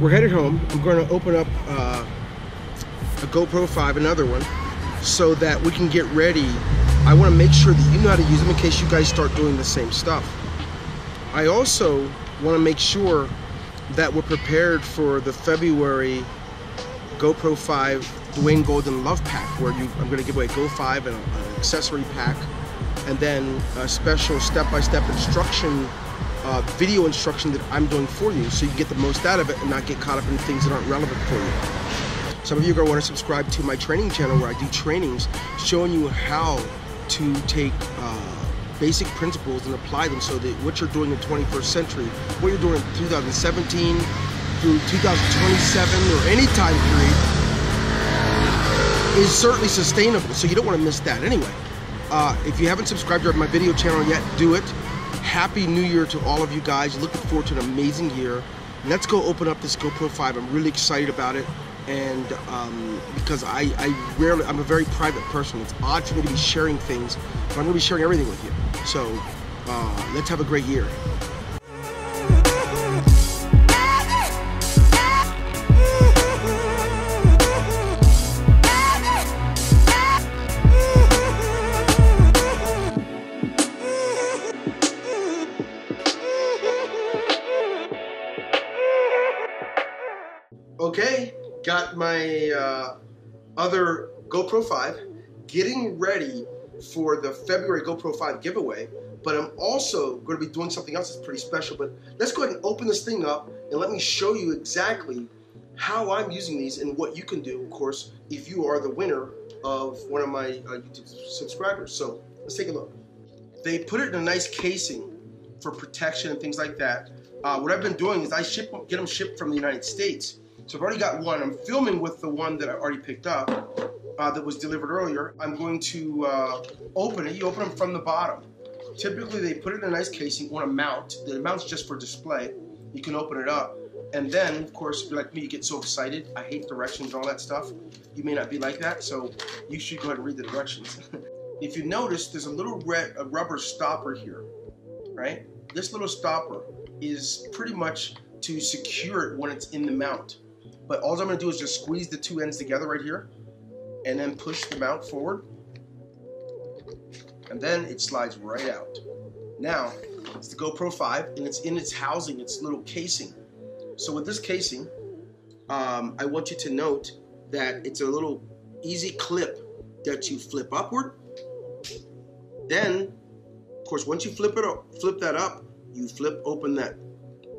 We're headed home. I'm going to open up uh, a GoPro 5, another one, so that we can get ready. I want to make sure that you know how to use them in case you guys start doing the same stuff. I also want to make sure that we're prepared for the February GoPro 5 Dwayne Golden Love Pack, where you, I'm going to give away Go 5 and an accessory pack, and then a special step-by-step instruction uh, video instruction that I'm doing for you so you get the most out of it and not get caught up in things that aren't relevant for you. Some of you are want to subscribe to my training channel where I do trainings showing you how to take uh, basic principles and apply them so that what you're doing in the 21st century, what you're doing in 2017 through 2027 or any time period is certainly sustainable. So you don't want to miss that anyway. Uh, if you haven't subscribed to my video channel yet, do it. Happy New Year to all of you guys. Looking forward to an amazing year. Let's go open up this GoPro 5. I'm really excited about it. And um, because I, I rarely, I'm a very private person. It's odd for me to be sharing things, but I'm going to be sharing everything with you. So uh, let's have a great year. Okay, got my uh, other GoPro 5, getting ready for the February GoPro 5 giveaway, but I'm also going to be doing something else that's pretty special. But let's go ahead and open this thing up and let me show you exactly how I'm using these and what you can do, of course, if you are the winner of one of my uh, YouTube subscribers. So let's take a look. They put it in a nice casing for protection and things like that. Uh, what I've been doing is I ship get them shipped from the United States. So I've already got one. I'm filming with the one that I already picked up uh, that was delivered earlier. I'm going to uh, open it. You open them from the bottom. Typically, they put it in a nice casing on a mount. The mount's just for display. You can open it up. And then, of course, if you're like me, you get so excited. I hate directions and all that stuff. You may not be like that, so you should go ahead and read the directions. if you notice, there's a little red, a rubber stopper here, right? This little stopper is pretty much to secure it when it's in the mount. But all I'm gonna do is just squeeze the two ends together right here and then push the mount forward. And then it slides right out. Now, it's the GoPro 5 and it's in its housing, its little casing. So with this casing, um, I want you to note that it's a little easy clip that you flip upward. Then, of course, once you flip it up, flip that up, you flip open that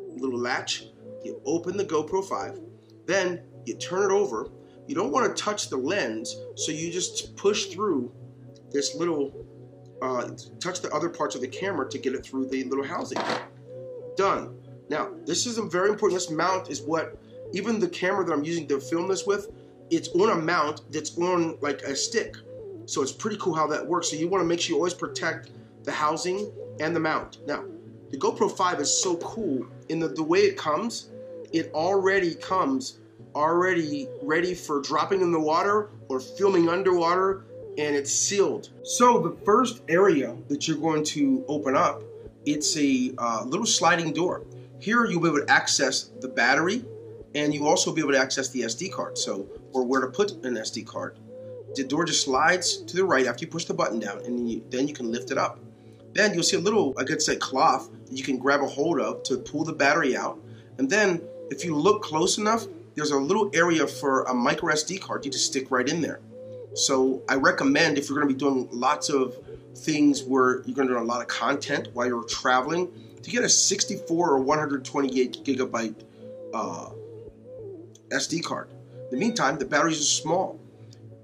little latch, you open the GoPro 5, then you turn it over. You don't want to touch the lens, so you just push through this little, uh, touch the other parts of the camera to get it through the little housing. Done. Now, this is very important. This mount is what, even the camera that I'm using to film this with, it's on a mount that's on like a stick. So it's pretty cool how that works. So you want to make sure you always protect the housing and the mount. Now, the GoPro 5 is so cool in the, the way it comes, it already comes already ready for dropping in the water or filming underwater and it's sealed. So the first area that you're going to open up, it's a uh, little sliding door. Here you'll be able to access the battery and you also be able to access the SD card. So, or where to put an SD card. The door just slides to the right after you push the button down and you, then you can lift it up. Then you'll see a little, I could say cloth you can grab a hold of to pull the battery out. And then if you look close enough, there's a little area for a micro SD card you just stick right in there. So I recommend if you're going to be doing lots of things where you're going to do a lot of content while you're traveling, to get a 64 or 128 gigabyte uh, SD card. In the meantime, the batteries are small.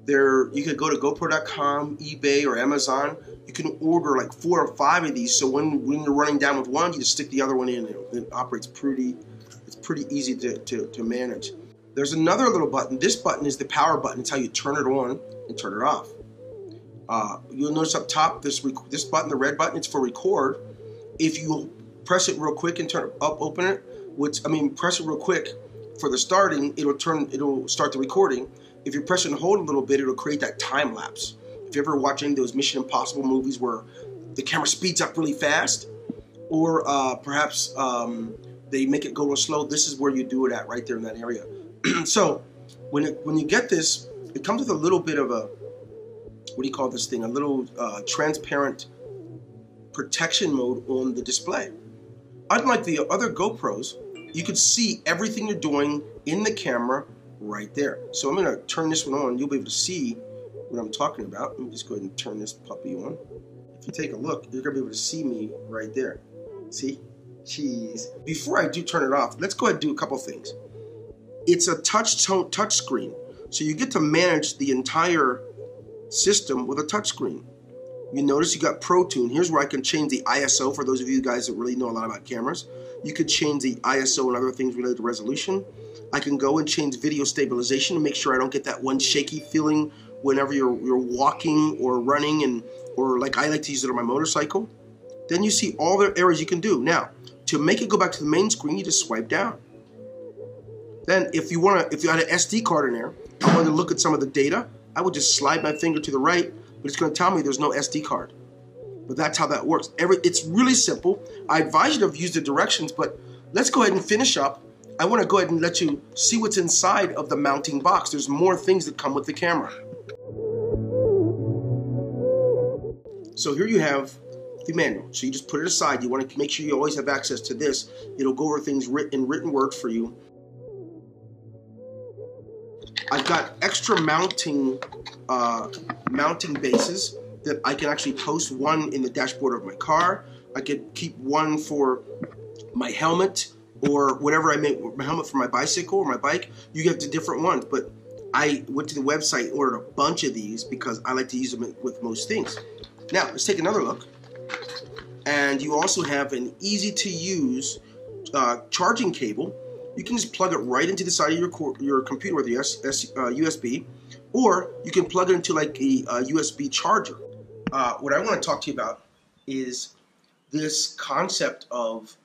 There, you could go to GoPro.com, eBay, or Amazon. You can order like four or five of these. So when, when you're running down with one, you just stick the other one in. It operates pretty. Pretty easy to, to, to manage. There's another little button. This button is the power button. It's how you turn it on and turn it off. Uh, you'll notice up top this this button, the red button, it's for record. If you press it real quick and turn it up, open it, which I mean, press it real quick for the starting, it'll turn, it'll start the recording. If you press and hold a little bit, it'll create that time lapse. If you ever watch any of those Mission Impossible movies where the camera speeds up really fast, or uh, perhaps um, they make it go real slow, this is where you do it at, right there in that area. so when it, when you get this, it comes with a little bit of a what do you call this thing? A little uh, transparent protection mode on the display. Unlike the other GoPros, you could see everything you're doing in the camera right there. So I'm gonna turn this one on. You'll be able to see what I'm talking about. Let me just go ahead and turn this puppy on. If you take a look, you're gonna be able to see me right there. See? Jeez. Before I do turn it off, let's go ahead and do a couple things. It's a touch touch screen. So you get to manage the entire system with a touch screen. You notice you got ProTune. Here's where I can change the ISO for those of you guys that really know a lot about cameras. You could change the ISO and other things related to resolution. I can go and change video stabilization to make sure I don't get that one shaky feeling whenever you're you're walking or running and or like I like to use it on my motorcycle. Then you see all the areas you can do. Now, to make it go back to the main screen, you just swipe down. Then if you want to if you had an SD card in there, I want to look at some of the data, I would just slide my finger to the right, but it's going to tell me there's no SD card. But that's how that works. Every, it's really simple. I advise you to use the directions, but let's go ahead and finish up. I want to go ahead and let you see what's inside of the mounting box. There's more things that come with the camera. So here you have the manual. So you just put it aside. You want to make sure you always have access to this. It'll go over things in written word for you. I've got extra mounting uh, mounting bases that I can actually post one in the dashboard of my car. I could keep one for my helmet or whatever I make my helmet for my bicycle or my bike. You get the different ones, but I went to the website and ordered a bunch of these because I like to use them with most things. Now let's take another look, and you also have an easy to use uh, charging cable you can just plug it right into the side of your your computer with the S, S, uh, USB, or you can plug it into like a, a USB charger. Uh, what I want to talk to you about is this concept of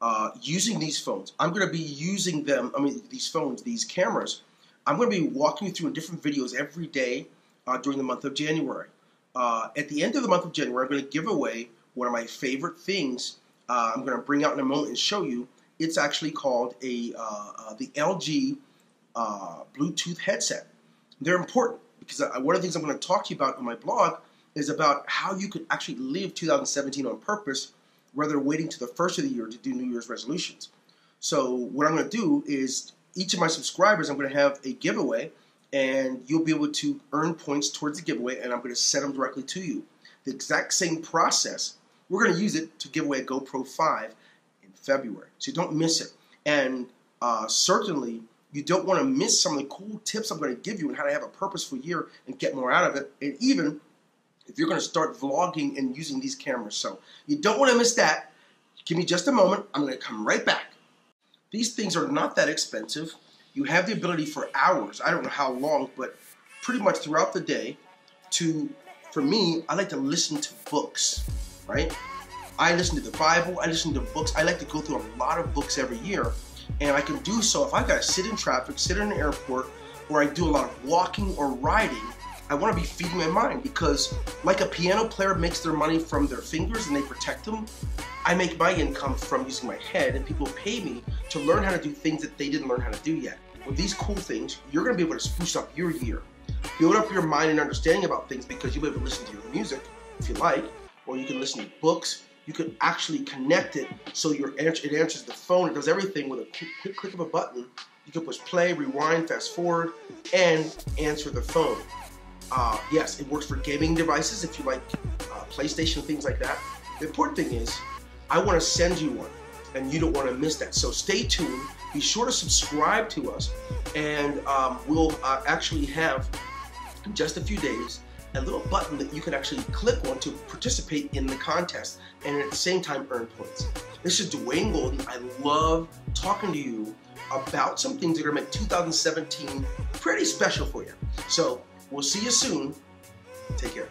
uh, using these phones. I'm going to be using them. I mean, these phones, these cameras. I'm going to be walking you through different videos every day uh, during the month of January. Uh, at the end of the month of January, I'm going to give away one of my favorite things. Uh, I'm going to bring out in a moment and show you it's actually called a uh, uh, the LG uh, Bluetooth headset. They're important because one of the things I'm going to talk to you about on my blog is about how you could actually live 2017 on purpose rather than waiting to the first of the year to do New Year's resolutions. So what I'm going to do is each of my subscribers, I'm going to have a giveaway, and you'll be able to earn points towards the giveaway, and I'm going to send them directly to you. The exact same process. We're going to use it to give away a GoPro 5 in February. So don't miss it. And uh, certainly, you don't want to miss some of the cool tips I'm going to give you on how to have a purposeful year and get more out of it. And even if you're going to start vlogging and using these cameras. So you don't want to miss that. Give me just a moment. I'm going to come right back. These things are not that expensive. You have the ability for hours, I don't know how long, but pretty much throughout the day to, for me, I like to listen to books, right? I listen to the Bible, I listen to books. I like to go through a lot of books every year. And I can do so if I gotta sit in traffic, sit in an airport, or I do a lot of walking or riding, I wanna be feeding my mind because like a piano player makes their money from their fingers and they protect them, I make my income from using my head and people pay me to learn how to do things that they didn't learn how to do yet. With these cool things, you're gonna be able to spruce up your year, build up your mind and understanding about things because you'll be able to listen to your music if you like, or you can listen to books, you can actually connect it so your it answers the phone. It does everything with a quick, quick click of a button. You can push play, rewind, fast forward, and answer the phone. Uh, yes, it works for gaming devices if you like uh, PlayStation, things like that. The important thing is, I want to send you one, and you don't want to miss that. So stay tuned. Be sure to subscribe to us, and um, we'll uh, actually have in just a few days a little button that you can actually click on to participate in the contest and at the same time earn points. This is Dwayne Golden. I love talking to you about some things that are to make 2017 pretty special for you. So we'll see you soon. Take care.